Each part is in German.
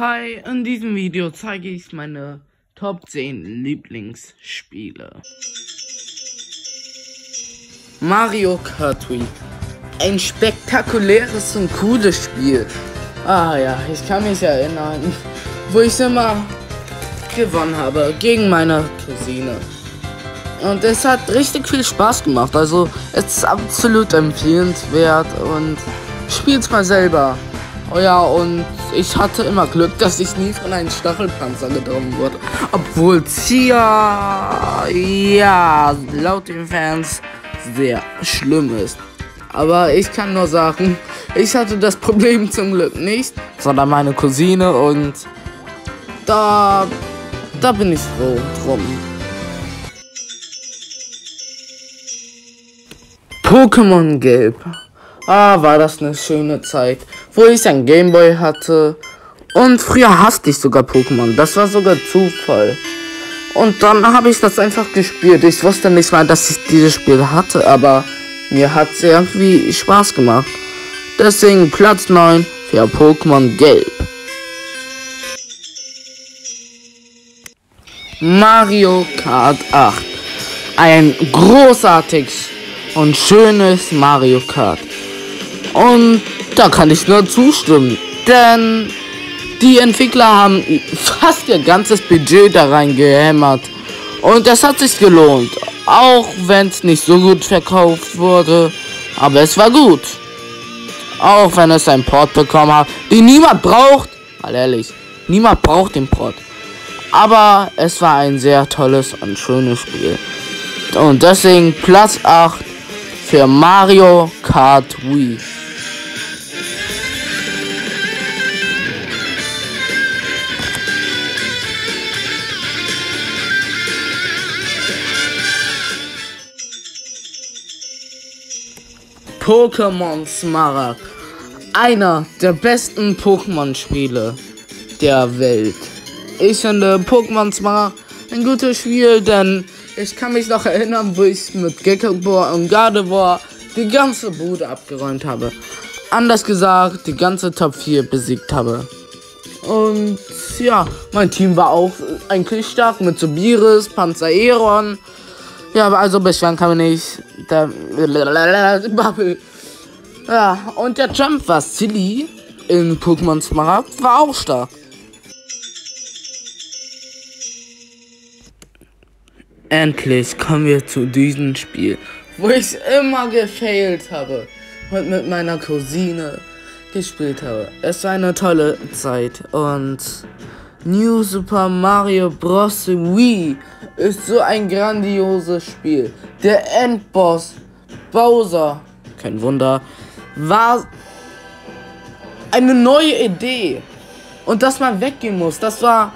Hi, in diesem Video zeige ich meine Top 10 Lieblingsspiele. Mario Kart Wii. Ein spektakuläres und cooles Spiel. Ah ja, ich kann mich erinnern, wo ich immer gewonnen habe gegen meine Cousine. Und es hat richtig viel Spaß gemacht. Also es ist absolut empfehlenswert und spielt's mal selber. Oh ja, und ich hatte immer Glück, dass ich nie von einem Stachelpanzer getroffen wurde. Obwohl Zia, ja, laut den Fans sehr schlimm ist. Aber ich kann nur sagen, ich hatte das Problem zum Glück nicht, sondern meine Cousine und da, da bin ich froh drum. Pokémon Gelb. Ah, war das eine schöne Zeit, wo ich ein Gameboy hatte. Und früher hasste ich sogar Pokémon. Das war sogar Zufall. Und dann habe ich das einfach gespielt. Ich wusste nicht mal, dass ich dieses Spiel hatte, aber mir hat es irgendwie Spaß gemacht. Deswegen Platz 9 für Pokémon Gelb. Mario Kart 8. Ein großartiges und schönes Mario Kart. Und da kann ich nur zustimmen. Denn die Entwickler haben fast ihr ganzes Budget da reingehämmert. Und das hat sich gelohnt. Auch wenn es nicht so gut verkauft wurde. Aber es war gut. Auch wenn es einen Port bekommen hat, den niemand braucht. Mal ehrlich, niemand braucht den Port. Aber es war ein sehr tolles und schönes Spiel. Und deswegen Platz 8 für Mario Kart Wii. Pokémon Smaragd. Einer der besten Pokémon-Spiele der Welt. Ich finde Pokémon Smaragd ein gutes Spiel, denn ich kann mich noch erinnern, wo ich mit Gekobor und Gardevoir die ganze Bude abgeräumt habe. Anders gesagt, die ganze Top 4 besiegt habe. Und ja, mein Team war auch eigentlich stark mit Sobiris, Panzereron. Ja, aber also beschweren kann man nicht. Der Bubble. Ja, und der Jump war silly in Pokémon Smaragd war auch stark. Endlich kommen wir zu diesem Spiel, wo ich immer gefailt habe und mit meiner Cousine gespielt habe. Es war eine tolle Zeit und New Super Mario Bros. Wii ist so ein grandioses Spiel. Der Endboss Bowser, kein Wunder, war eine neue Idee. Und dass man weggehen muss, das war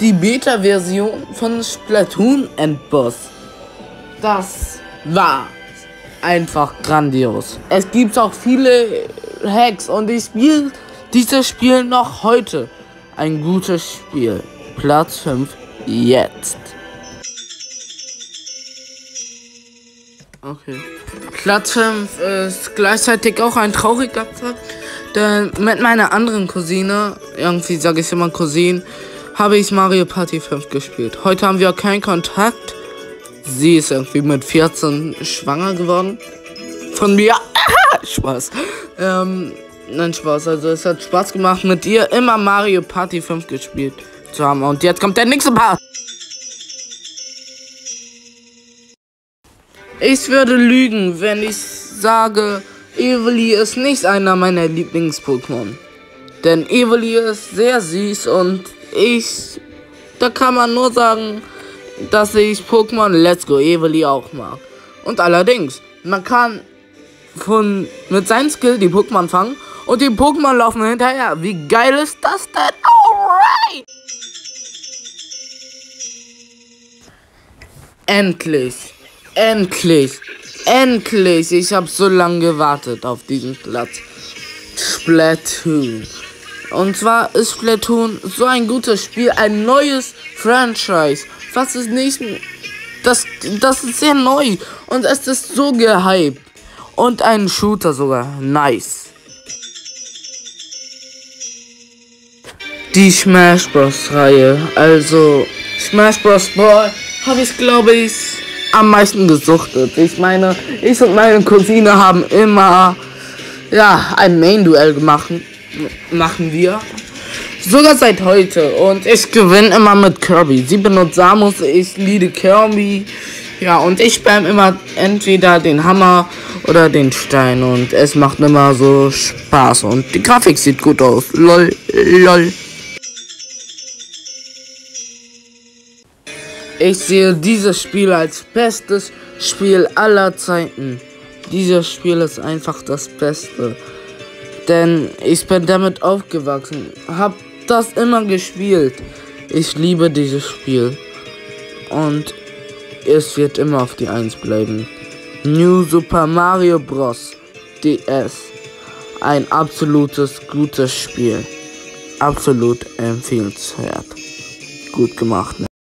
die Beta-Version von Splatoon Endboss. Das war einfach grandios. Es gibt auch viele Hacks und ich spiele dieses Spiel noch heute. Ein gutes Spiel. Platz 5 jetzt. Okay. Platz 5 ist gleichzeitig auch ein trauriger Platz. Denn mit meiner anderen Cousine, irgendwie sage ich immer Cousine, habe ich Mario Party 5 gespielt. Heute haben wir keinen Kontakt. Sie ist irgendwie mit 14 schwanger geworden. Von mir. Spaß. Ähm, nein, Spaß. Also es hat Spaß gemacht, mit ihr immer Mario Party 5 gespielt zu haben. Und jetzt kommt der nächste Part. Ich würde lügen, wenn ich sage, Evoli ist nicht einer meiner Lieblings-Pokémon. Denn Evoli ist sehr süß und ich, da kann man nur sagen, dass ich Pokémon Let's Go Evoli auch mag. Und allerdings, man kann von mit seinem Skill die Pokémon fangen und die Pokémon laufen hinterher. Wie geil ist das denn? Alright! Endlich, endlich, endlich. Ich habe so lange gewartet auf diesen Platz. Splatoon. Und zwar ist Splatoon so ein gutes Spiel, ein neues Franchise. Was ist nicht. Das, das ist sehr neu. Und es ist so gehypt. Und ein Shooter sogar. Nice. Die Smash Bros. Reihe. Also Smash Bros. Ball habe ich glaube ich am meisten gesuchtet. Ich meine, ich und meine Cousine haben immer ja ein Main-Duell gemacht. Machen wir. Sogar seit heute. Und ich gewinne immer mit Kirby. Sie benutzt Samus, ich liebe Kirby. Ja, und ich spam immer entweder den Hammer oder den Stein. Und es macht immer so Spaß. Und die Grafik sieht gut aus. Lol, lol. Ich sehe dieses Spiel als bestes Spiel aller Zeiten. Dieses Spiel ist einfach das Beste. Denn ich bin damit aufgewachsen. Hab das immer gespielt. Ich liebe dieses Spiel. Und es wird immer auf die 1 bleiben. New Super Mario Bros. DS. Ein absolutes gutes Spiel. Absolut empfehlenswert. Gut gemacht. Ne?